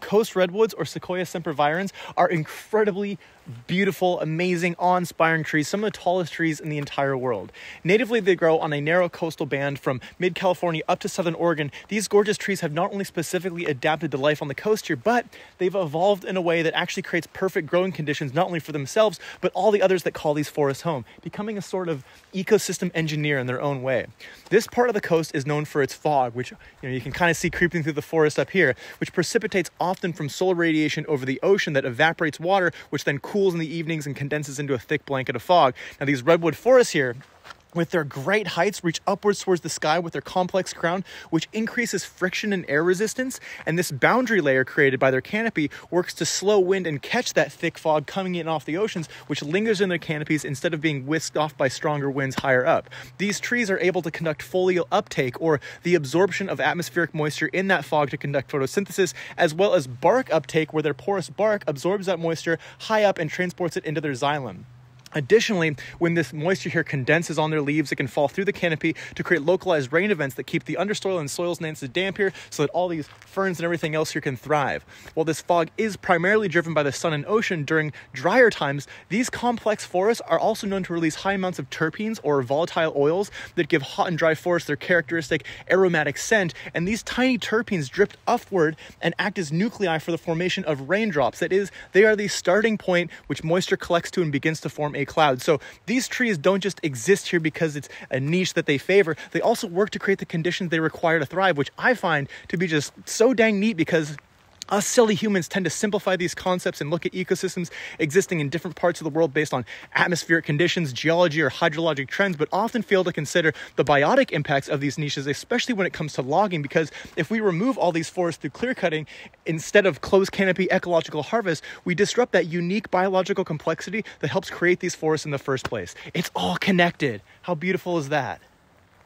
Coast redwoods or Sequoia sempervirens are incredibly beautiful, amazing, awe-inspiring trees, some of the tallest trees in the entire world. Natively, they grow on a narrow coastal band from mid-California up to southern Oregon. These gorgeous trees have not only specifically adapted to life on the coast here, but they've evolved in a way that actually creates perfect growing conditions not only for themselves, but all the others that call these forests home, becoming a sort of ecosystem engineer in their own way. This part of the coast is known for its fog, which you know you can kind of see creeping through the forest up here, which precipitates often from solar radiation over the ocean that evaporates water, which then cools in the evenings and condenses into a thick blanket of fog. Now, these redwood forests here with their great heights reach upwards towards the sky with their complex crown, which increases friction and air resistance. And this boundary layer created by their canopy works to slow wind and catch that thick fog coming in off the oceans, which lingers in their canopies instead of being whisked off by stronger winds higher up. These trees are able to conduct folial uptake or the absorption of atmospheric moisture in that fog to conduct photosynthesis, as well as bark uptake, where their porous bark absorbs that moisture high up and transports it into their xylem. Additionally, when this moisture here condenses on their leaves, it can fall through the canopy to create localized rain events that keep the undersoil and soils and damp here so that all these ferns and everything else here can thrive. While this fog is primarily driven by the sun and ocean during drier times, these complex forests are also known to release high amounts of terpenes or volatile oils that give hot and dry forests their characteristic aromatic scent. And these tiny terpenes drift upward and act as nuclei for the formation of raindrops. That is, they are the starting point which moisture collects to and begins to form a cloud. So these trees don't just exist here because it's a niche that they favor, they also work to create the conditions they require to thrive, which I find to be just so dang neat because us silly humans tend to simplify these concepts and look at ecosystems existing in different parts of the world based on atmospheric conditions, geology, or hydrologic trends, but often fail to consider the biotic impacts of these niches, especially when it comes to logging. Because if we remove all these forests through clear cutting instead of closed canopy ecological harvest, we disrupt that unique biological complexity that helps create these forests in the first place. It's all connected. How beautiful is that?